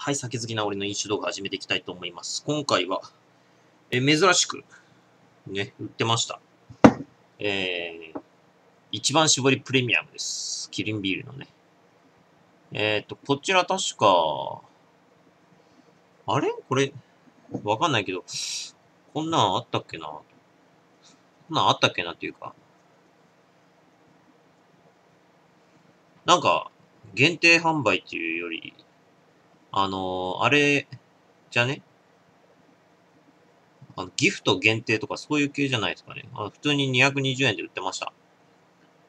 はい、酒好きな俺の飲酒動画始めていきたいと思います。今回は、え、珍しく、ね、売ってました。えー、一番搾りプレミアムです。キリンビールのね。えっ、と、こちら確か、あれ？これ、わかんないけど、こんなんあったっけな？こんなんあったっけなっていうか、なんか、限定販売っていうより、あのーあれ、じゃね？あのギフト限定とかそういう系じゃないですかね。あの普通に220円で売ってました。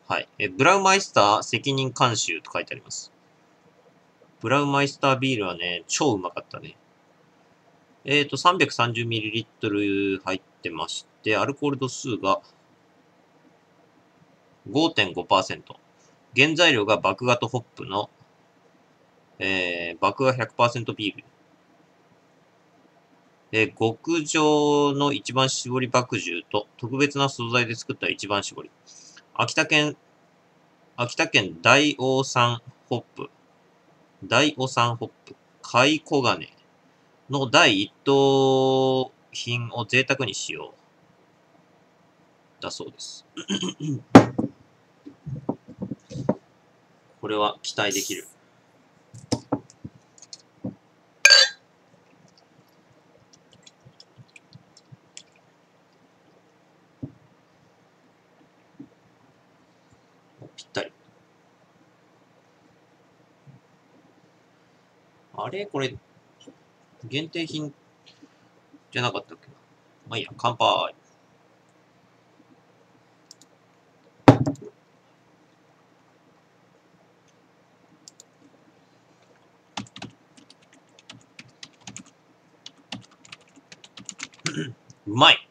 はい。え、ブラウマイスター責任監修と書いてあります。ブラウマイスタービールはね、超うまかったね。えっ、ー、と、330ml 入ってまして、アルコール度数が5.5%。原材料が麦芽とホップのえー、麦芽100%ビール。えー、極上の一番搾り麦汁と特別な素材で作った一番搾り。秋田県、秋田県大王産ホップ。大王産ホップ。貝黄金の第一等品を贅沢に使用。だそうです。これは期待できる。ぴったり。あれこれ、限定品じゃなかったっけな？まあいいや、乾杯。うまい。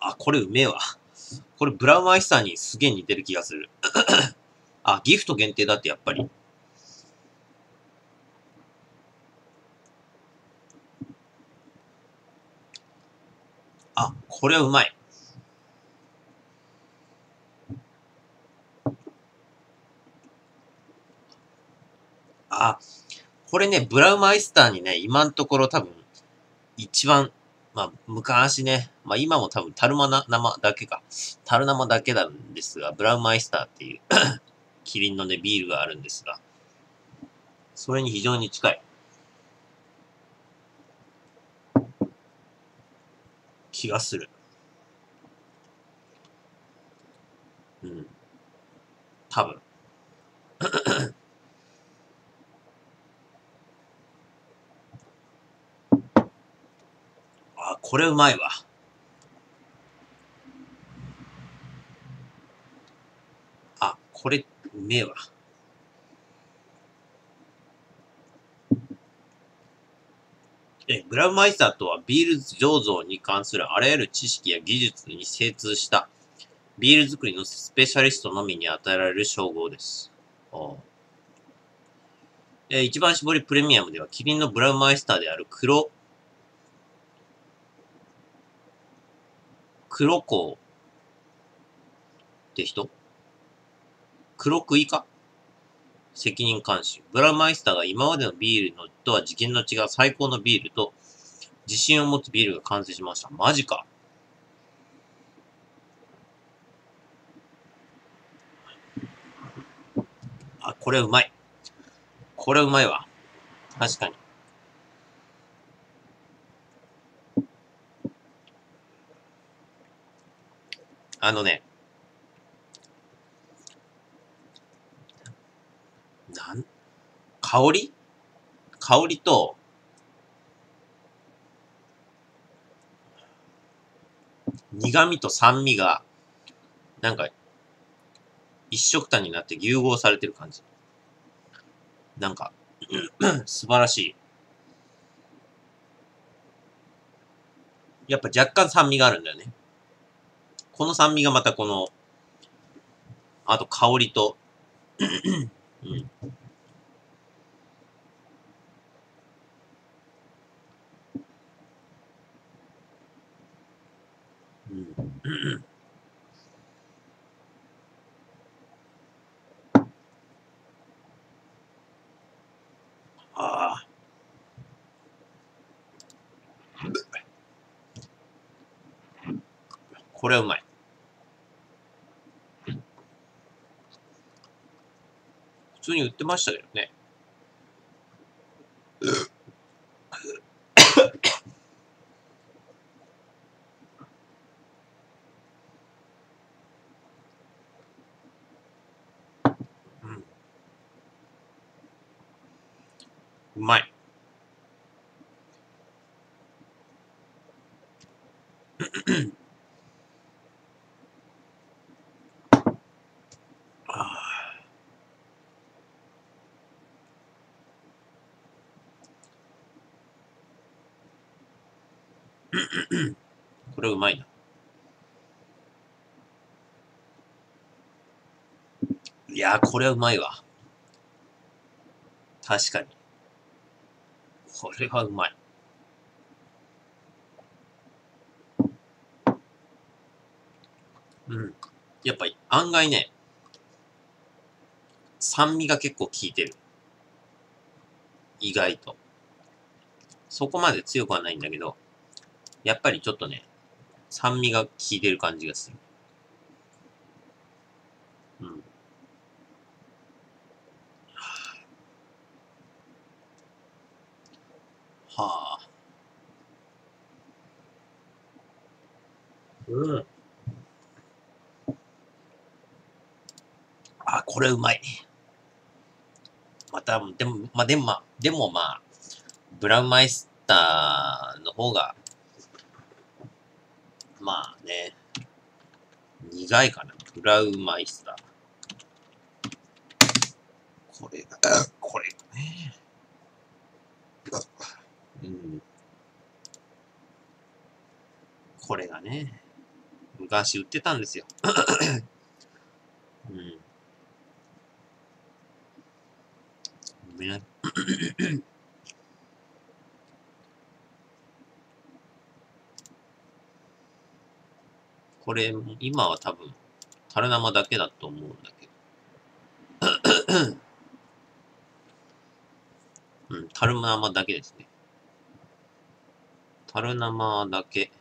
あ、これうめえわ。これブラウンアイスターにすげえ似てる気がする。あ、ギフト限定だってやっぱり。あ、これはうまい。あ、これね、ブラウンアイスターにね、今のところ多分、一番まあ、昔ね、まあ今も多分、タルマな生だけか、タル生だけなんですが、ブラウンマイスターっていう キリンのね、ビールがあるんですが、それに非常に近い。気がする。うん。多分。あ、これうまいわ。あ、これ、うめえわ。え、ブラウマイスターとはビール醸造に関するあらゆる知識や技術に精通したビール作りのスペシャリストのみに与えられる称号です。え一番搾りプレミアムではキリンのブラウマイスターである黒黒子って人？黒食いか？責任監視。ブラマイスターが今までのビールのとは次元の違う最高のビールと自信を持つビールが完成しました。マジか。あ、これうまい。これうまいわ。確かに。あのね、なん、香り？香りと、苦味と酸味が、なんか、一色単になって融合されてる感じ。なんか、素晴らしい。やっぱ若干酸味があるんだよね。この酸味がまたこの、あと香りと、うん。ああ。これはうまい。通に売ってましたけどね。うんうまい。あーこれうまいな。いやー、これはうまいわ。確かに。これはうまい。うん。やっぱり案外ね、酸味が結構効いてる。意外と。そこまで強くはないんだけど、やっぱりちょっとね、酸味が効いてる感じがする。うん。はあ。うん。あ、これうまい。また、でも、まあ、でも、まあ、でもまあ、ブラウンマイスターの方が、ね、苦いかな。ブラウンマイスター。これが、これがね。うん。これがね、昔売ってたんですよ。うん。ごめんなこれ、今は多分、樽生だけだと思うんだけど。うん、樽生だけですね。樽生だけ。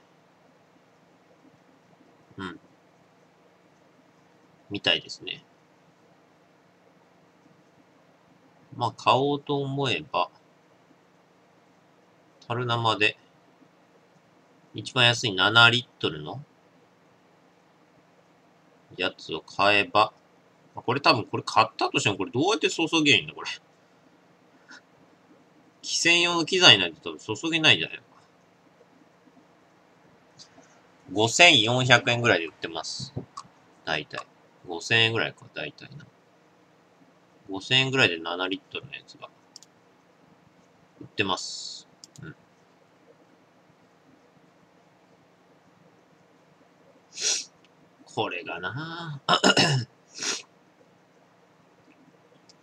うん。みたいですね。まあ、買おうと思えば、樽生で、一番安い7リットルのやつを買えば、これ多分これ買ったとしてもこれどうやって注げんだこれ。汽船用の機材ないと多分注げないんじゃないのか。5400円ぐらいで売ってます。大体。5000円ぐらいか、大体な。5000円ぐらいで7リットルのやつが売ってます。うん。これがな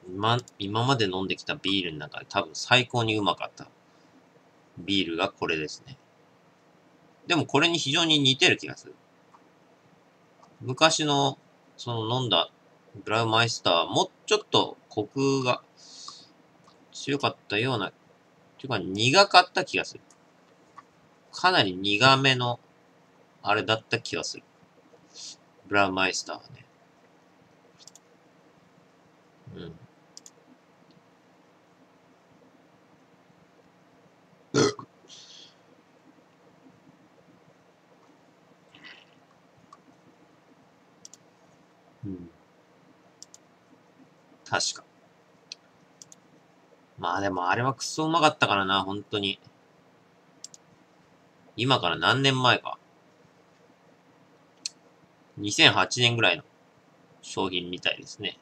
今、今まで飲んできたビールの中で多分最高にうまかったビールがこれですね。でもこれに非常に似てる気がする。昔の、その飲んだブラウマイスターはもうちょっとコクが強かったような、ていうか苦かった気がする。かなり苦めのあれだった気がする。ブラウンマイスターはね。うん。うん。確か。まあでもあれはクソうまかったからな、本当に。今から何年前か。2008年ぐらいの商品みたいですね。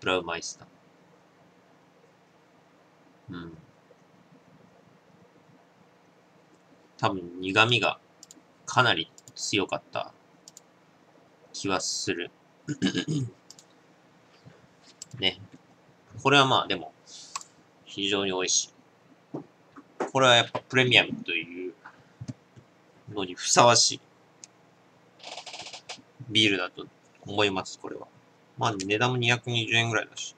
ブラウマイスター。うん。多分苦味がかなり強かった気はする。ね。これはまあでも、非常に美味しい。これはやっぱプレミアムというのにふさわしいビールだと思います、これは。まあ値段も220円ぐらいだし。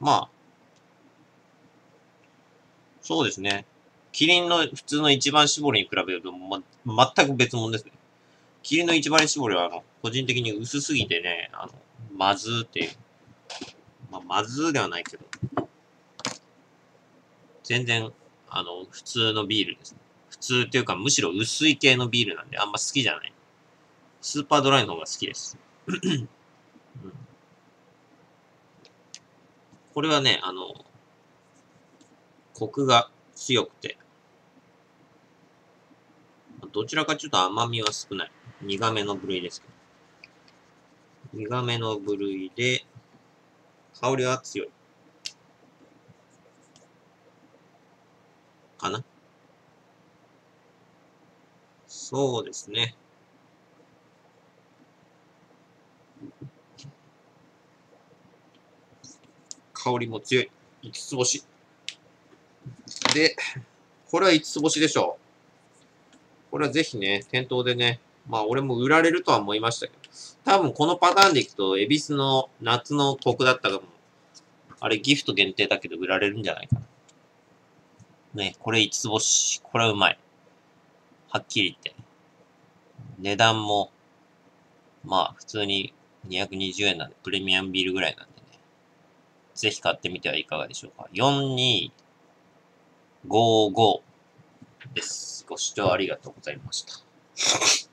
まあ、そうですね。キリンの普通の一番搾りに比べると、ま、全く別物ですね。霧の一番搾りは、あの、個人的に薄すぎてね、あの、まずーっていう。まあ、まずーではないけど、全然、あの、普通のビールですね。普通っていうか、むしろ薄い系のビールなんで、あんま好きじゃない。スーパードライの方が好きです。これはね、あの、コクが強くて、どちらかちょっと甘みは少ない。苦めの部類ですけど。苦めの部類で、香りは強い。かなそうですね。香りも強い。5つ星。で、これは5つ星でしょう。これはぜひね、店頭でね、まあ俺も売られるとは思いましたけど、多分このパターンでいくと、恵比寿の夏のコだったかも。あれギフト限定だけど売られるんじゃないかな。ね、これ5つ星。これはうまい。はっきり言って。値段も、まあ普通に220円なんで、プレミアムビールぐらいなんで。ぜひ買ってみてはいかがでしょうか。4255です。ご視聴ありがとうございました。